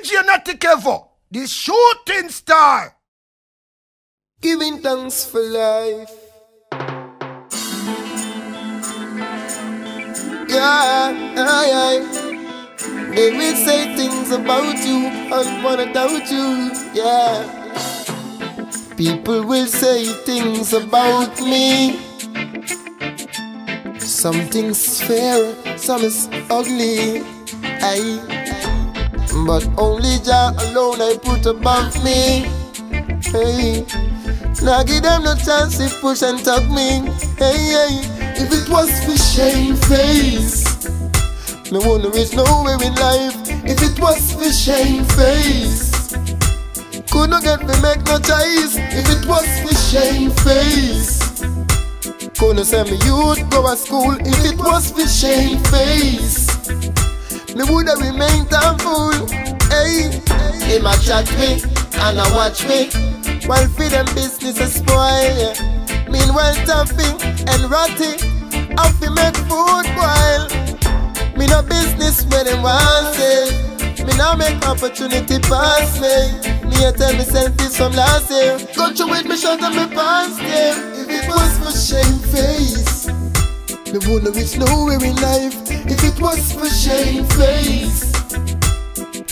DJ Natic the shooting star. Giving thanks for life. Yeah, yeah, yeah. They will say things about you, I wanna doubt you, yeah. People will say things about me. Some things fair, some is ugly. Aye. But only Jah alone I put above me. Hey. Now give them no chance to push and tug me. Hey, hey. If it was for shame face, me wanna reach nowhere in life. If it was for shame face, could not get me make no choice. If it was for shame face, couldn't send me youth go to school. If it was for shame face, me woulda remained thankful. Hey, him a chat me and a watch me while for them business a spoil. Yeah. Meanwhile, tapping and ratty, I fi make food boil. Me no business where them want say. Me now make opportunity pass me. Me a tell myself this from last year. Through with me shut up me past year. If it was for shame face, me wouldn't reach nowhere in life. If it was for shame face,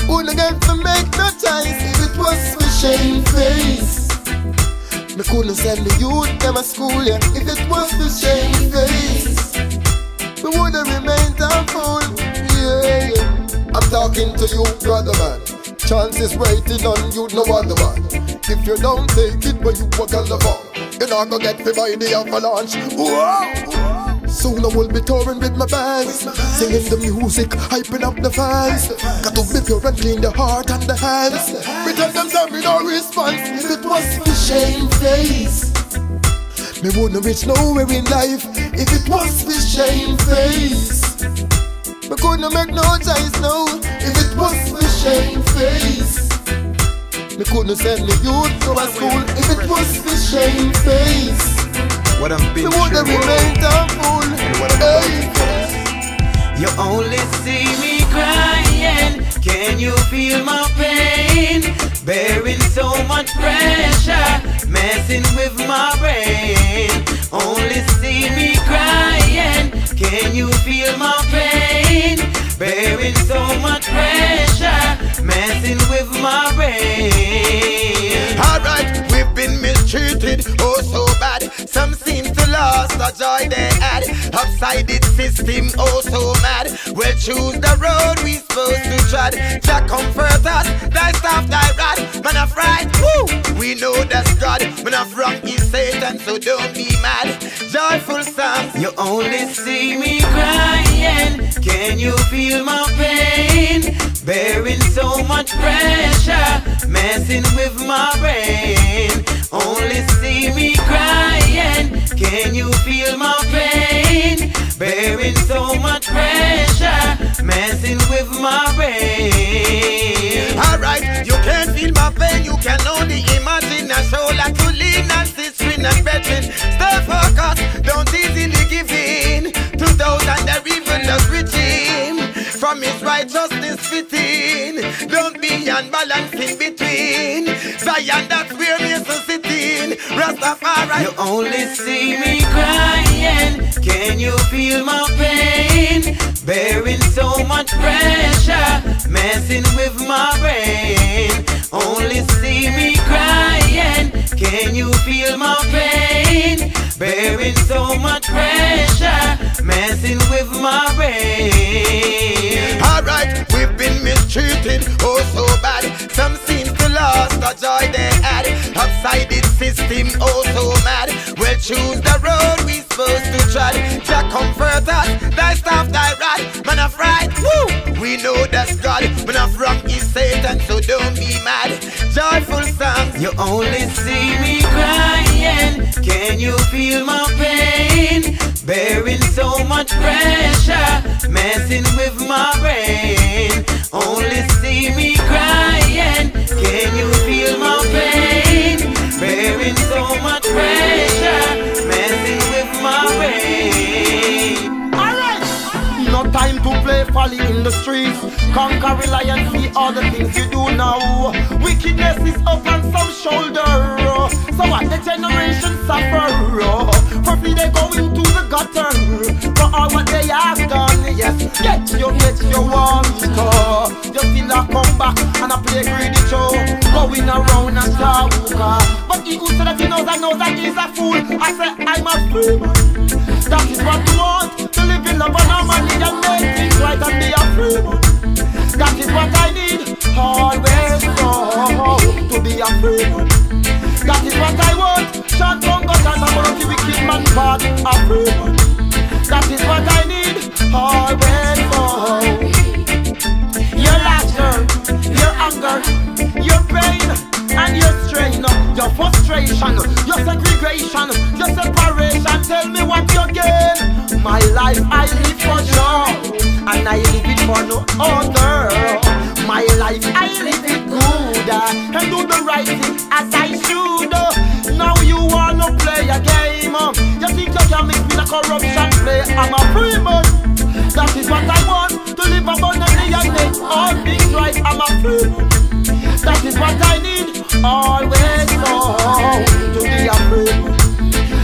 wouldn't get to make no choice. If it was for shame face. Me couldn't send the youth them my school, yeah. If it was for shame face, we woulda remained thankful, yeah, yeah. I'm talking to you, brother man. Chances waiting on you, no other man. If you don't take it, but you work on the phone, you're not gonna get me by the avalanche. Whoa. Soon I will be touring with my bands, singing the music, hyping up the fans. Got to be pure and clean the heart and the hands. We tell them that we no response. If it was for shame face, me wouldn't reach nowhere in life. If it was the shame face, me couldn't make no choice now. If it was the shame face, me couldn't send the youth to a school. If it was the shame face. What I'm been Me woulda through. remained thankful. what I'm Hey. You only see me crying. Can you feel my pain? Bearing so much pressure, messing with my brain. Only see me crying. Can you feel my pain? Bearing so much pressure, messing with my brain. Alright, been mistreated, oh so bad. Some seem to lost the joy they had. Upside system, oh so mad. We'll choose the road we supposed to tread. Jah comfort us, thy staff, thy rod. Man of right, woo, we know that's God. Man of wrong is Satan, so don't be mad. Joyful songs, You only see me crying. Can you feel my pain? Bearing so much pressure, messing with my brain. Only see me crying. Can you feel my pain? Bearing so much pressure, messing with my brain. Alright, you can't feel my pain, you can only imagine a shoulder to lean and sister and brethren. Stay focused, don't easily give in to those even the regime. From his righteousness don't be unbalanced in between. Zion, that's where so sitting. Rastafari, You only see me crying. Can you feel my pain? Bearing so much pressure, messing with my brain. Only see me crying. Can you feel my pain? Bearing so much pressure, messing with my brain. Alright, we've been mistreated, oh so bad. Some seem to lost the joy they had. Upside it system, oh so mad. We'll choose the road we supposed to tread. Jah comfort us, thy staff, thy rod. Man of right, we know that's God. Man of wrong is Satan, so don't be mad. Joyful songs, You only see me crying. Can you feel my pain? Bearing so much pressure, messing with my brain. Only see me crying. Can you feel my pain? Bearing so much pressure, messing with my brain. The streets. Conquer reliance, see all the things you do now. Wickedness is up on some shoulder. So what the generation suffer? Free they go into the gutter. For all uh, what they have done, yes. Get your, get your want. You still a come back and I play greedy show. Going around and talk. Uh. But he who said that he knows, I know that he's a fool. I say I'm a man. That is what you want. Love and and make things right and be a free man. That is what I need. Always know to be a free man. That is what I want. Short Congo dance, I'm gonna give wicked man part a free man. That is what I need. Always know. Your frustration, your segregation, your separation. Tell me what you gain. My life I live for sure, and I live it for no other. My life I live it good, and do the right thing as I should. Now you wanna play a game, you think you can mix with a corruption play? I'm a free man. That is what I want to live abundantly and make all things right. I'm a free man. That is what I need. Always to a.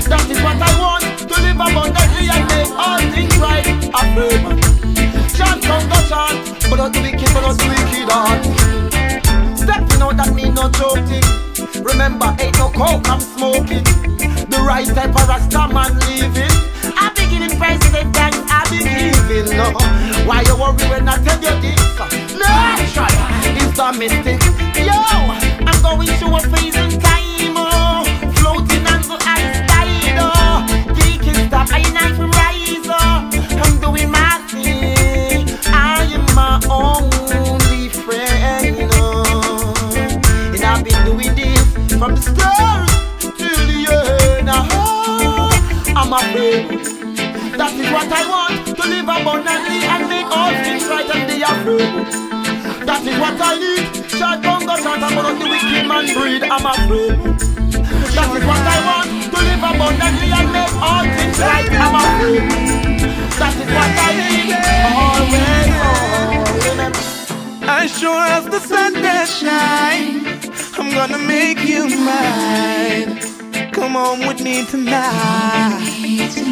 That is what I want to live and all things right. A man. But not the not the that no joking. Remember, ain't no coke I'm smoking. The right type of Rasta man living. I be giving I be giving. No, why you worry when I tell you this? Natural is the mistake. That is what I want to live abundantly and make all things right and be a free. That is what I need. Short bongo short, I'm gonna the wicked man breed. I'm a free. That is what I want to live abundantly and make all things right. I'm a free. That is what I need. Always, always. As sure as the sun that shine, I'm gonna make you mine. Come on with me tonight.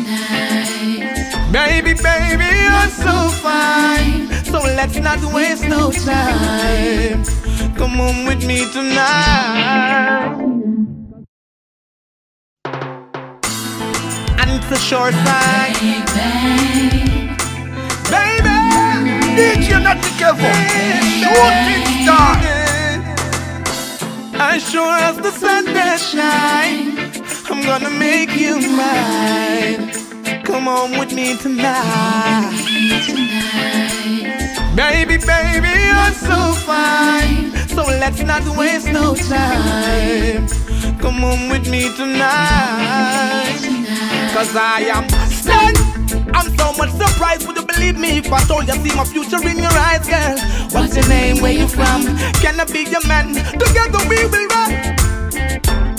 Baby, baby, you're so fine. So let's not waste no time. Come on with me tonight. And it's a short side. Baby, DJ not together. Shooting star. As sure as the sun that shine, I'm gonna make you mine. Come on with me tonight. Baby, baby, you're so fine. So let's not waste no time. Come on with me tonight. Cause I am stunned. I'm so much surprised. Would you believe me if I told you I see my future in your eyes, girl? What's your name? Where you from? Can I be your man? Together we will rock.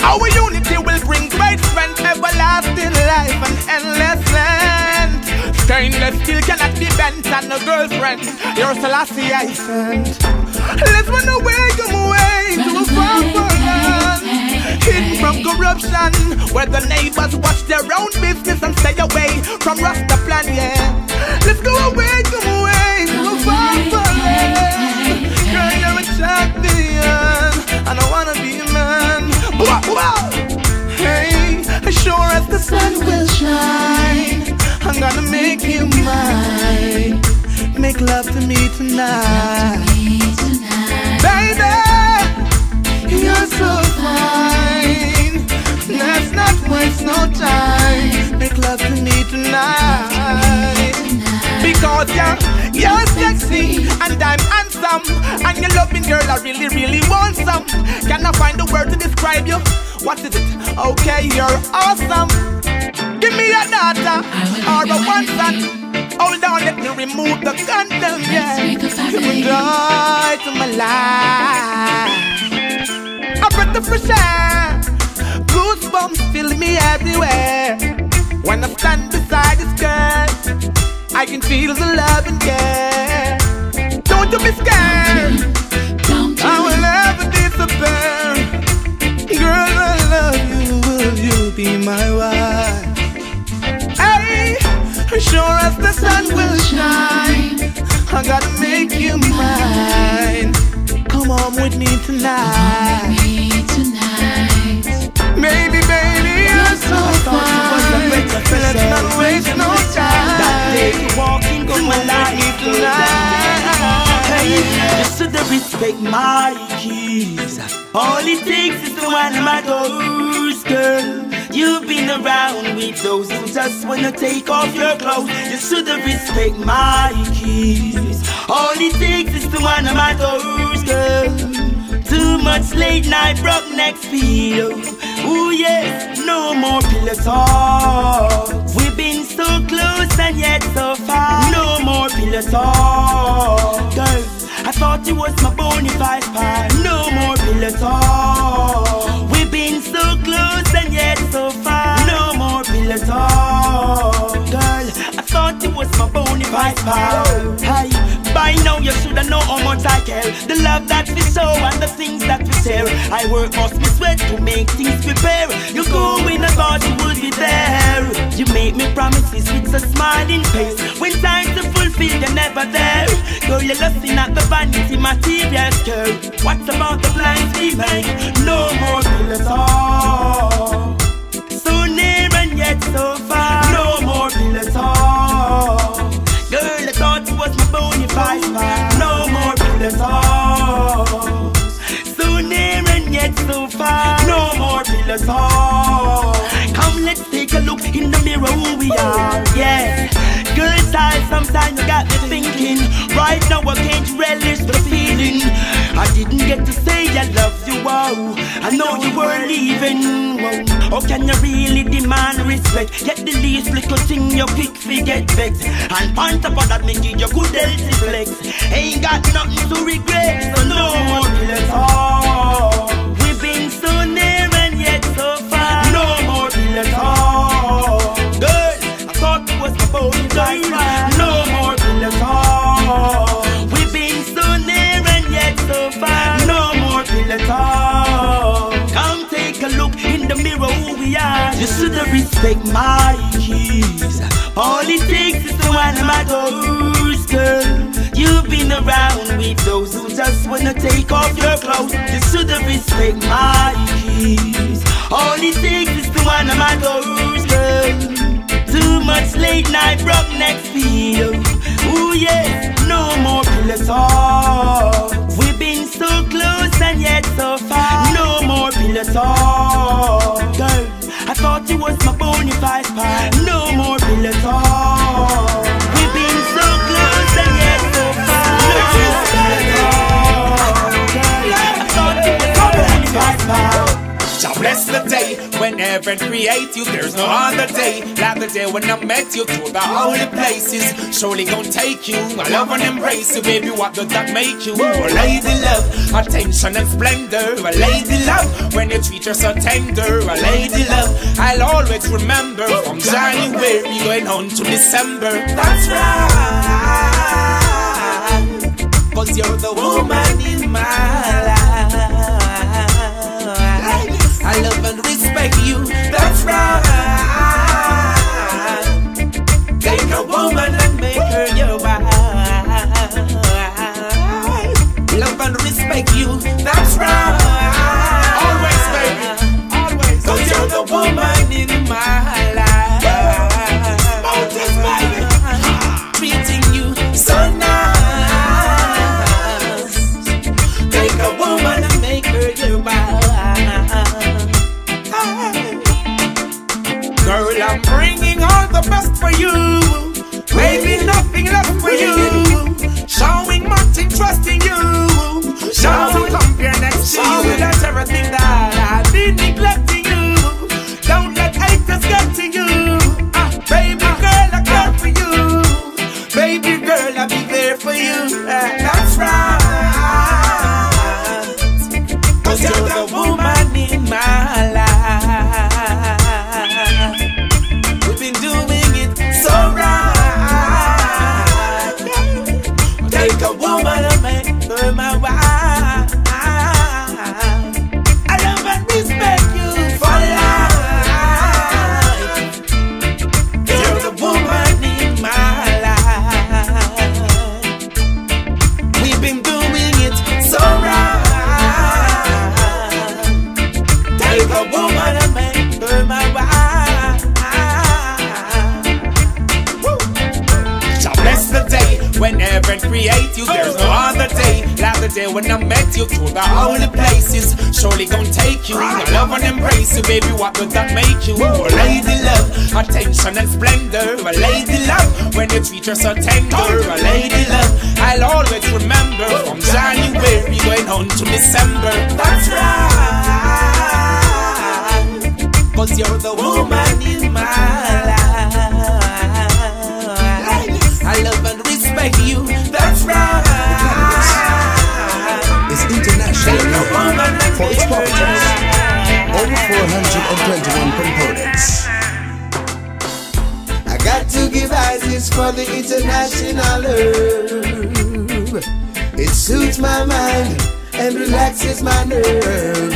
Our unity will bring great strength, and no girlfriend, you're Selassie I sent. Let's run away, come away to a far land. Hidden from corruption, where the neighbors watch their own business and stay away from Rasta plan, yeah. Let's go away, come away to a far land. Girl, you're a champion, and I wanna be a man. Blah, blah. Hey, as sure as the sun will shine, I'm gonna make you mine. Make love to me tonight. Baby, you're so fine. Let's not waste no time. Make love to me tonight. Because you're, you're sexy and I'm handsome. And you're loving girl, I really, really want some. Can I find a word to describe you? What is it? Okay, you're awesome. Give me a daughter or a one son. Hold on, let me remove the condom, yeah. You bring joy to my life. I breath of fresh air. Goosebumps fill me everywhere. When I stand beside this girl, I can feel the love and care. Come on with me tonight. Baby, baby, you're so fine. Let's not waste no time. That day walking Come my with life me tonight. Hey, you should have respect my keys. All it takes is to one of my doors, girl. You've been around with those who just wanna take off your clothes. You should have respect my keys. All it takes is to one of my girl. Too much late night broke next feel. Ooh yes, no more pillow talk. We've been so close and yet so far. No more pillow talk. Girl, I thought you was my bona fide pie. No more pillow talk. We've been so close and yet so far. No more pillow talk. Girl, I thought you was my bona fide pie. By now you shoulda know how much I care. The love that we show and the things that we share. I work most me sweat to make things prepare. You go when I thought you would be there. You make me promises with a smiling face. When time to fulfill, you're never there. Girl, you're lusting at the vanity material girl. What about the plans we make? No more pillow all. So near and yet so far. We are. Yeah. Girl style, sometimes got me thinking. Right now I can't relish the feeling. I didn't get to say I love you, wow. I know you were leaving. Wow. How can you really demand respect? Yet the least little thing you quick forget vexed. And on top that, give you good healthy flex. Ain't got nothing to regret, so no more pillow talk. Respect my keys. All it takes is to one of my doors, girl. You've been around with those who just wanna take off your clothes. You should have respect my keys. All it takes is to one of my doors, girl. Too much late night broke next feel. Ooh yes, no more pillow talk. We've been so close and yet so far. No more pillow talk. Girl, I thought you was my. No more pillow talk. We've been so close and yet so far. No more pillow talk. I thought you was pie. Jah bless the day when heaven create you. There's no other day like the day when I met you through the holy places. Surely gonna take you. I love and embrace you, baby. What does that make you? A lady love, attention and splendor. A lady love when you treat her so tender. A lady love, I'll always remember from January going on to December. That's right. Cause you're the woman in my life. Respect you. Create you. There's no other day like the day when I met you. To the holy places, surely gonna take you. I love and embrace you, baby. What does that make you? A lady love, attention and splendor. A lady love, when you treat her so tender. A lady love, I'll always remember from January going on to December. That's right, cause you're the woman in my life. I love and respect you. Is international known for its properties. Over 421 components. I got to give Ises for the international herb. It suits my mind and relaxes my nerve.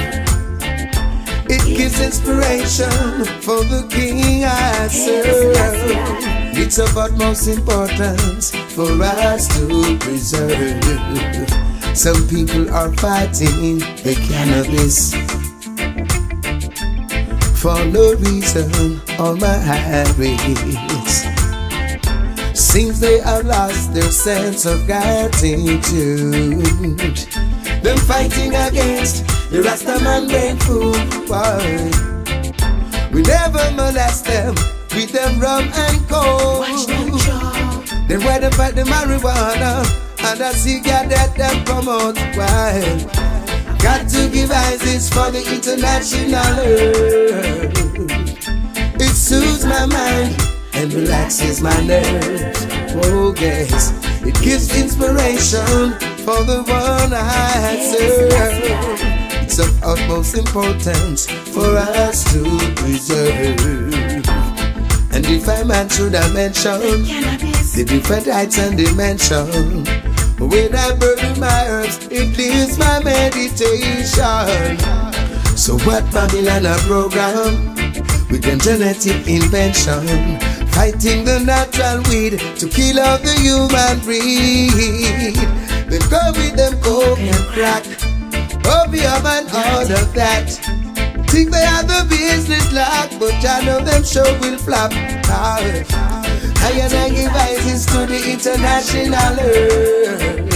It gives inspiration for the king I serve. It's of utmost importance for us to preserve. Some people are fighting the cannabis for no reason on my highways. Seems they have lost their sense of gratitude. Them fighting against the Rastaman brain food. Why? We never molest them with them rum and coke. Then why them fight the marijuana and the cigarette that them promote? Why? Got to give Ises for the international herb. It soothes my mind and relaxes my nerves. Oh yes, it gives inspiration for the one I serve. It's of utmost importance for us to preserve. And if I man should I mention the different heights and dimension. When I burn my herbs, it leaves my meditation. So what Babylon a program with them genetic invention, fighting the natural weed to kill off the human breed. They go with them coke and crack, opium and all of that. Think they have the business lock, but I know them show will flop. Ah. I and to the international urge.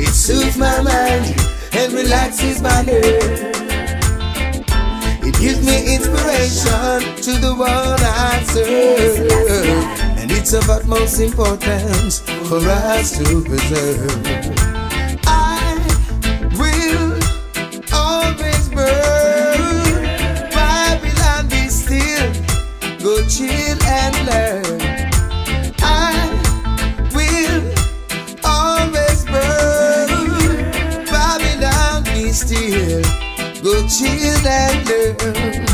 It soothes my mind and relaxes my nerves. It gives me inspiration to the one I serve. And it's of utmost importance for us to preserve. Chill and learn. I will always burn. Babylon be still. Go chill and learn.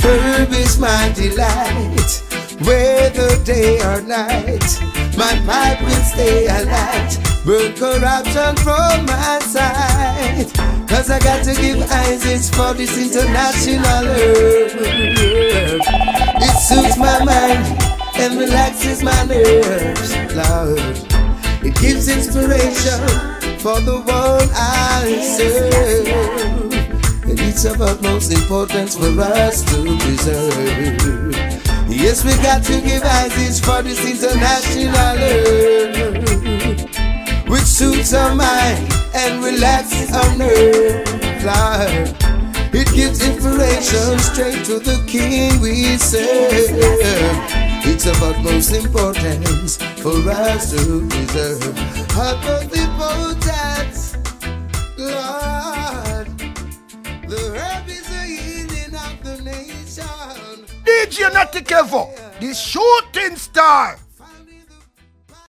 Herb is my delight, whether day or night. My pipe will stay alight, burn corruption from my side. Cause I got to give Ises for this international herb. It suits my mind and relaxes my nerves, Lord. It gives inspiration for the one I serve. And it's of utmost importance for us to preserve. Yes, we got to give Ises for this international herb, which suits our mind and relaxes our nerves. It gives inspiration straight to the King we serve. It's of utmost importance for us to preserve. Utmost importance, Lord. The herb is the healing of the nation. DJ Natty Kevo, the shooting star.